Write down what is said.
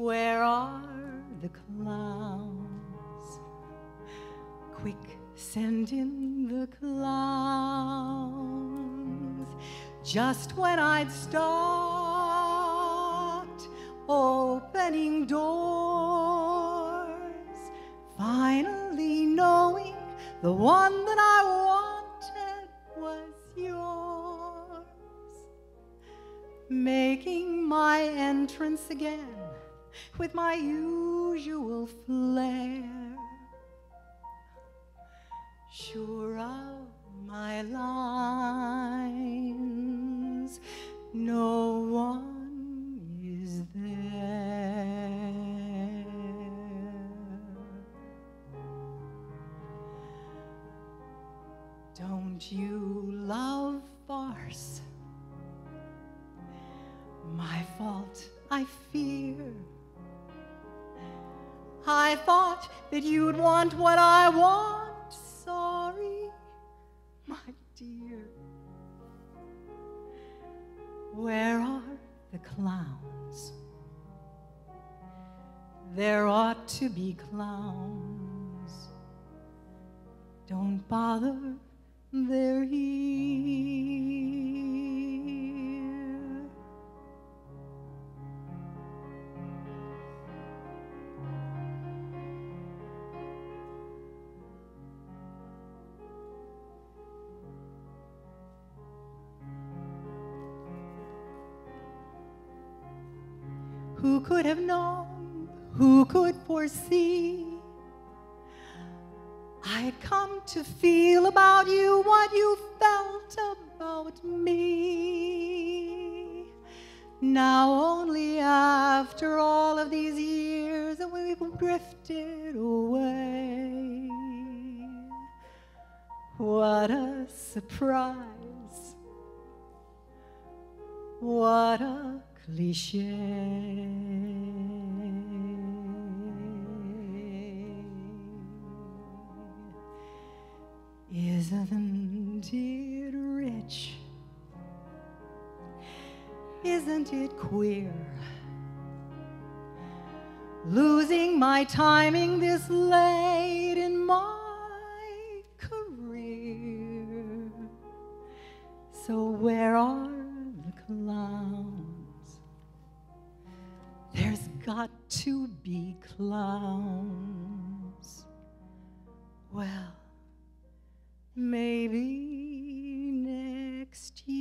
Where are the clowns? Quick, send in the clowns. Just when I'd start opening doors, finally knowing the one that I wanted was yours. Making my entrance again with my usual flair. Sure of my lines, no one is there. Don't you love farce? My fault, I fear. I thought that you'd want what I want. Sorry, my dear. Where are the clowns? There ought to be clowns. Don't bother, they're here. Who could have known? Who could foresee? I'd come to feel about you what you felt about me. Now, only after all of these years that we've drifted away. What a surprise! What a cliche. Isn't it rich? Isn't it queer? Losing my timing this late in my career. So, where are the clowns? There's got to be clowns. Well, maybe next year.